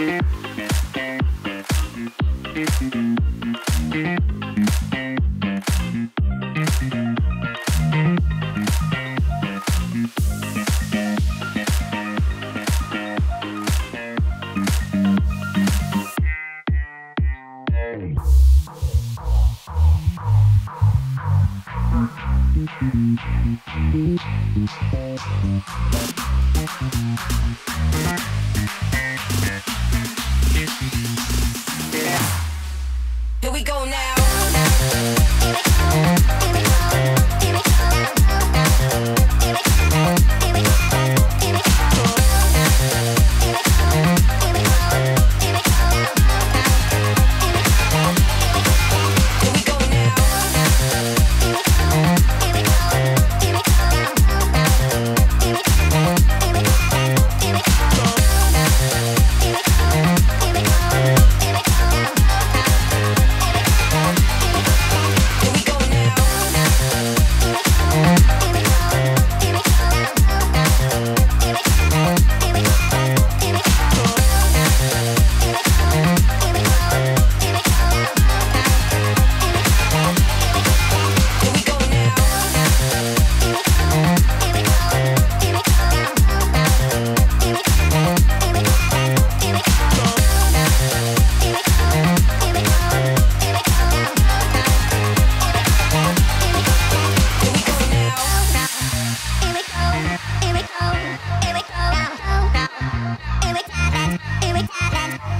Here we go now.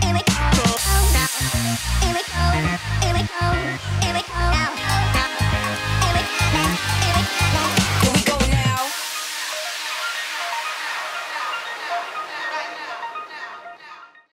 Here we go.